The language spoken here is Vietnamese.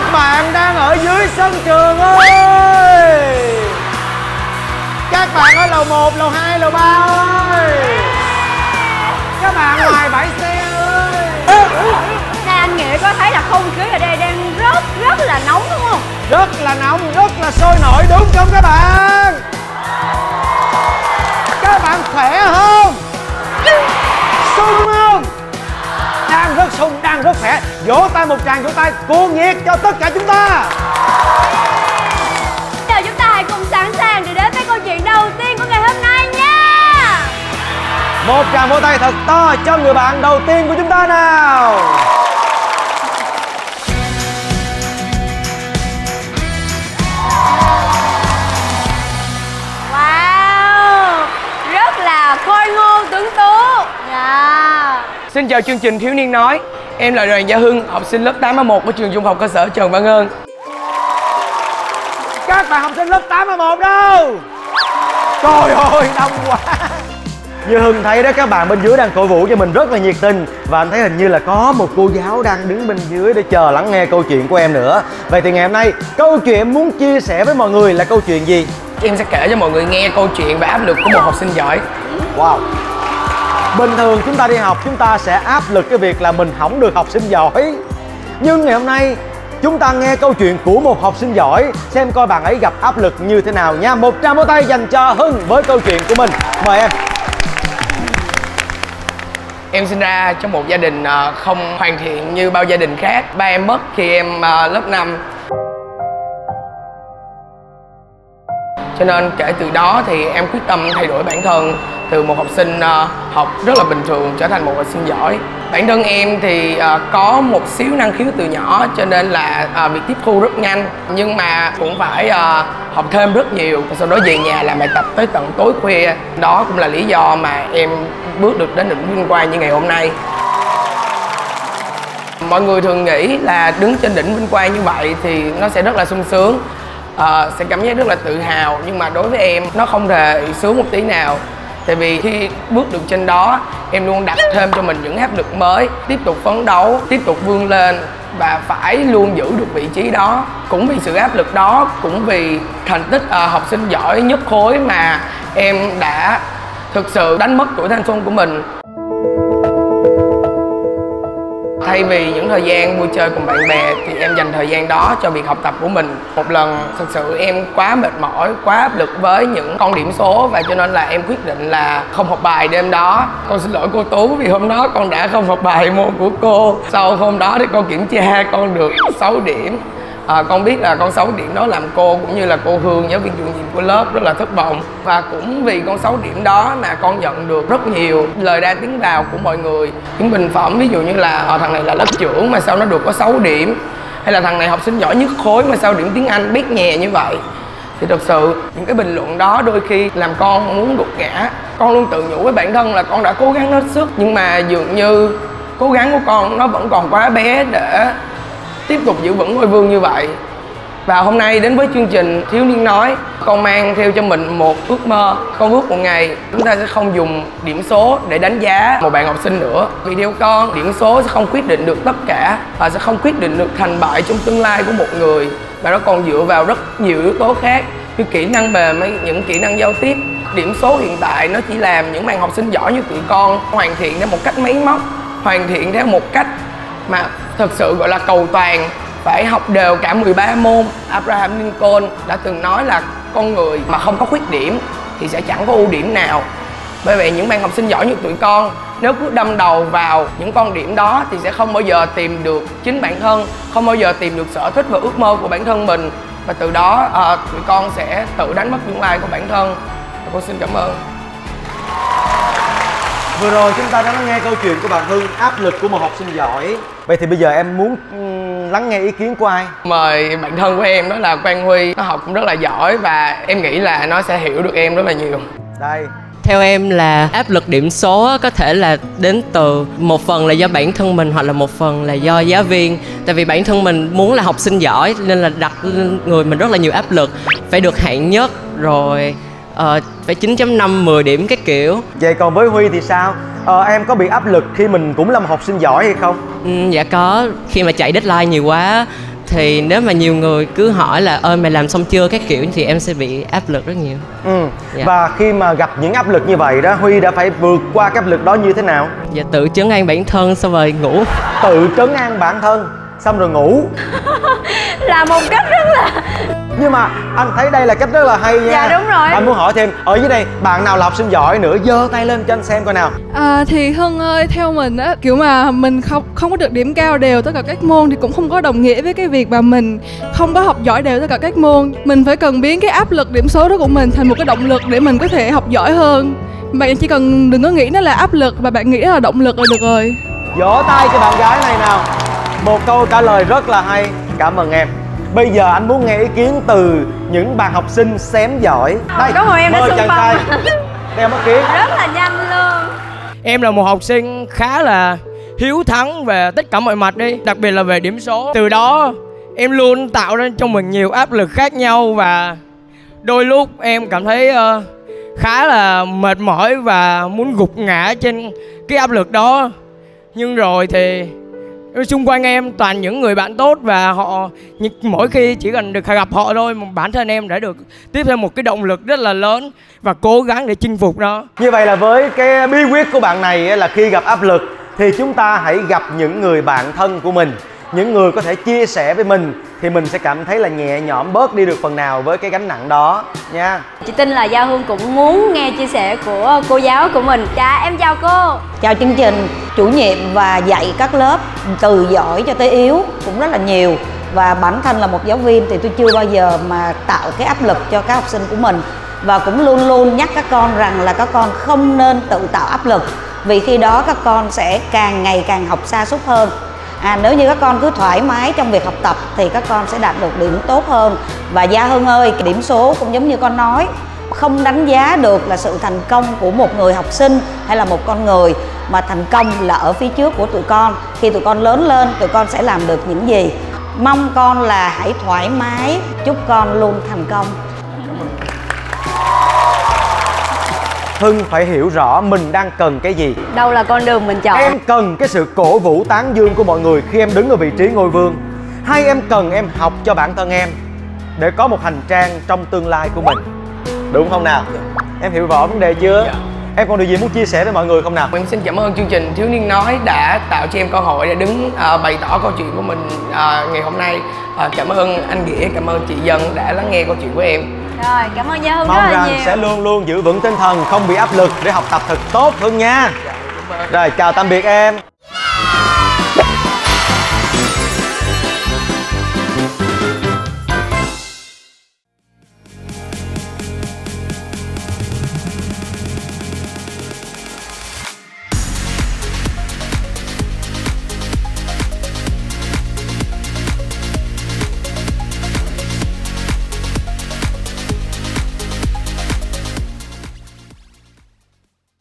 các bạn đang ở dưới sân trường ơi! Các bạn ở lầu 1, lầu 2, lầu 3 ơi! Các bạn ngoài bãi xe ơi! Này anh Nghĩa có thấy là không khí ở đây đang rất rất là nóng đúng không? rất là nóng rất là sôi nổi đúng không các bạn? Các bạn khỏe không đang rất khỏe. Vỗ tay một tràng vỗ tay. Cuồng nhiệt cho tất cả chúng ta. Giờ chúng ta hãy cùng sẵn sàng để đến với câu chuyện đầu tiên của ngày hôm nay nha. Một tràng vỗ tay thật to cho người bạn đầu tiên của chúng ta nào. Wow Rất là khôi ngô tướng tú. Dạ. Xin chào chương trình Thiếu Niên Nói Em là Đoàn Gia Hưng, học sinh lớp 8A1 của trường trung học cơ sở Trần Văn Ơn. Các bạn học sinh lớp 8 1 đâu? Trời ơi đông quá. Như hưng thấy đó các bạn bên dưới đang cổ vũ cho mình rất là nhiệt tình. Và anh thấy hình như là có một cô giáo đang đứng bên dưới để chờ lắng nghe câu chuyện của em nữa. Vậy thì ngày hôm nay câu chuyện muốn chia sẻ với mọi người là câu chuyện gì? Em sẽ kể cho mọi người nghe câu chuyện về áp lực của một học sinh giỏi. Wow bình thường chúng ta đi học, chúng ta sẽ áp lực cái việc là mình không được học sinh giỏi. Nhưng ngày hôm nay, chúng ta nghe câu chuyện của một học sinh giỏi, xem coi bạn ấy gặp áp lực như thế nào nha. Một tràng vỗ tay dành cho hưng với câu chuyện của mình. Mời em. Em sinh ra trong một gia đình ờ, không hoàn thiện như bao gia đình khác. Ba em mất khi em ờ, lớp 5 Cho nên kể từ đó thì em quyết tâm thay đổi bản thân, từ một học sinh ờ, học rất là bình thường trở thành một học sinh giỏi. Bản thân em thì ờ, có một xíu năng khiếu từ nhỏ cho nên là ờ, việc tiếp thu rất nhanh nhưng mà cũng phải học thêm rất nhiều. Sau đó về nhà làm bài tập tới tận tối khuya. Đó cũng là lý do mà em bước được đến đỉnh vinh quang như ngày hôm nay. Mọi người thường nghĩ là đứng trên đỉnh vinh quang như vậy thì nó sẽ rất là sung sướng uh, sẽ cảm giác rất là tự hào nhưng mà đối với em nó không hề sướng một tí nào. Tại vì khi bước được trên đó em luôn đặt thêm cho mình những áp lực mới tiếp tục phấn đấu tiếp tục vươn lên và phải luôn giữ được vị trí đó. Cũng vì sự áp lực đó cũng vì thành tích uh, học sinh giỏi nhất khối mà em đã thực sự đánh mất tuổi thanh xuân của mình. Thay vì những thời gian vui chơi cùng bạn bè, thì em dành thời gian đó cho việc học tập của mình. Một lần, thực sự em quá mệt mỏi, quá áp lực với những con điểm số, và cho nên là em quyết định là không học bài đêm đó. Con xin lỗi cô tú, vì hôm đó con đã không học bài môn của cô. Sau hôm đó thì con kiểm tra, con được 6 điểm. À, con biết là con 6 điểm đó làm cô cũng như là cô Hương giáo viên chủ nhiệm của lớp rất là thất vọng. Và cũng vì con 6 điểm đó mà con nhận được rất nhiều lời ra tiếng vào của mọi người. Những bình phẩm ví dụ như là à, thằng này là lớp trưởng mà sao nó được có 6 điểm? Hay là thằng này học sinh giỏi nhất khối mà sao điểm tiếng Anh biết nhè như vậy? Thì thật sự những cái bình luận đó đôi khi làm con muốn gục ngã. Con luôn tự nhủ với bản thân là con đã cố gắng hết sức nhưng mà dường như cố gắng của con nó vẫn còn quá bé để tiếp tục giữ vững ngôi vương như vậy. Và hôm nay đến với chương trình Thiếu Niên Nói Con mang theo cho mình một ước mơ Con ước một ngày. Chúng ta sẽ không dùng điểm số để đánh giá một bạn học sinh nữa. Vì theo con, điểm số sẽ không quyết định được tất cả Và sẽ không quyết định được thành bại trong tương lai của một người. Và nó còn dựa vào rất nhiều yếu tố khác Như kỹ năng mềm, hay những kỹ năng giao tiếp. Điểm số hiện tại nó chỉ làm những bạn học sinh giỏi như tụi con Hoàn thiện theo một cách máy móc Hoàn thiện theo một cách mà thực sự gọi là cầu toàn phải học đều cả 13 môn. Abraham Lincoln đã từng nói là con người mà không có khuyết điểm thì sẽ chẳng có ưu điểm nào. Bởi vậy những bạn học sinh giỏi như tụi con nếu cứ đâm đầu vào những con điểm đó thì sẽ không bao giờ tìm được chính bản thân không bao giờ tìm được sở thích và ước mơ của bản thân mình. Và từ đó à, tụi con sẽ tự đánh mất những ai của bản thân. Và con xin cảm ơn vừa rồi chúng ta đã lắng nghe câu chuyện của bạn hưng áp lực của một học sinh giỏi. Vậy thì bây giờ em muốn lắng nghe ý kiến của ai? Mời bạn thân của em đó là Quang Huy nó học cũng rất là giỏi và em nghĩ là nó sẽ hiểu được em rất là nhiều. Đây. Theo em là áp lực điểm số có thể là đến từ một phần là do bản thân mình hoặc là một phần là do giáo viên. Tại vì bản thân mình muốn là học sinh giỏi nên là đặt lên người mình rất là nhiều áp lực. Phải được hạng nhất rồi ờ, phải 9.5 10 điểm cái kiểu. Vậy còn với huy thì sao? Ờ, em có bị áp lực khi mình cũng là một học sinh giỏi hay không? Ừ, dạ có. Khi mà chạy deadline nhiều quá thì nếu mà nhiều người cứ hỏi là ơi mày làm xong chưa? các kiểu thì em sẽ bị áp lực rất nhiều. Ừ. Dạ. và khi mà gặp những áp lực như vậy đó huy đã phải vượt qua cái áp lực đó như thế nào? Và tự trấn an bản thân xong rồi ngủ. Tự trấn an bản thân xong rồi ngủ là một cách rất là nhưng mà anh thấy đây là cách rất là hay nha Dạ, đúng rồi. anh muốn hỏi thêm ở dưới đây bạn nào là học sinh giỏi nữa giơ tay lên cho anh xem coi nào À, thì Hưng ơi, theo mình á, kiểu mà mình không không có được điểm cao đều tất cả các môn thì cũng không có đồng nghĩa với cái việc mà mình không có học giỏi đều tất cả các môn. Mình phải cần biến cái áp lực điểm số đó của mình thành một cái động lực để mình có thể học giỏi hơn. Bạn chỉ cần đừng có nghĩ nó là áp lực và bạn nghĩ nó là động lực là được rồi. vỗ tay cho bạn gái này nào một câu trả lời rất là hay. Cảm ơn em. Bây giờ anh muốn nghe ý kiến từ những bạn học sinh xém giỏi. Đây Cảm ơn em đã mời xung chàng phong. trai. Đeo mắt kiến. Rất là nhanh luôn. Em là một học sinh khá là hiếu thắng về tất cả mọi mặt đi Đặc biệt là về điểm số. Từ đó em luôn tạo ra cho mình nhiều áp lực khác nhau Và đôi lúc em cảm thấy ờ, khá là mệt mỏi và muốn gục ngã trên cái áp lực đó. Nhưng rồi thì xung quanh em toàn những người bạn tốt và họ mỗi khi chỉ cần được gặp họ thôi mà bản thân em đã được tiếp thêm một cái động lực rất là lớn và cố gắng để chinh phục nó. Như vậy là với cái bí quyết của bạn này là khi gặp áp lực thì chúng ta hãy gặp những người bạn thân của mình, những người có thể chia sẻ với mình thì mình sẽ cảm thấy là nhẹ nhõm bớt đi được phần nào với cái gánh nặng đó nha. chị tin là giao hương cũng muốn nghe chia sẻ của cô giáo của mình. Dạ em chào cô. Chào chương trình chủ nhiệm và dạy các lớp từ giỏi cho tới yếu cũng rất là nhiều. Và bản thân là một giáo viên thì tôi chưa bao giờ mà tạo cái áp lực cho các học sinh của mình. Và cũng luôn luôn nhắc các con rằng là các con không nên tự tạo áp lực vì khi đó các con sẽ càng ngày càng học xa suốt hơn à, nếu như các con cứ thoải mái trong việc học tập thì các con sẽ đạt được điểm tốt hơn. Và gia hưng ơi điểm số cũng giống như con nói không đánh giá được là sự thành công của một người học sinh hay là một con người mà thành công là ở phía trước của tụi con. Khi tụi con lớn lên tụi con sẽ làm được những gì. Mong con là hãy thoải mái chúc con luôn thành công. Hưng phải hiểu rõ mình đang cần cái gì. đâu là con đường mình chọn Em cần cái sự cổ vũ tán dương của mọi người khi em đứng ở vị trí ngôi vương Hay em cần em học cho bản thân em Để có một hành trang trong tương lai của mình Đúng không nào? Em hiểu rõ vấn đề chưa? Dạ. Em còn điều gì muốn chia sẻ với mọi người không nào? Em xin cảm ơn chương trình Thiếu Niên Nói đã tạo cho em cơ hội để đứng à, bày tỏ câu chuyện của mình à, ngày hôm nay. À, cảm ơn anh Nghĩa, cảm ơn chị Dân đã lắng nghe câu chuyện của em. Rồi cảm ơn giao hương rất Mong là rằng nhiều. sẽ luôn luôn giữ vững tinh thần Không bị áp lực để học tập thật tốt Hưng nha. Rồi chào tạm biệt em